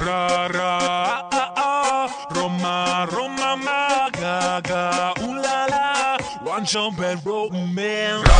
Ra ra ah, ah, Roma Roma ma ga ga ooh la la. One jump and roll man.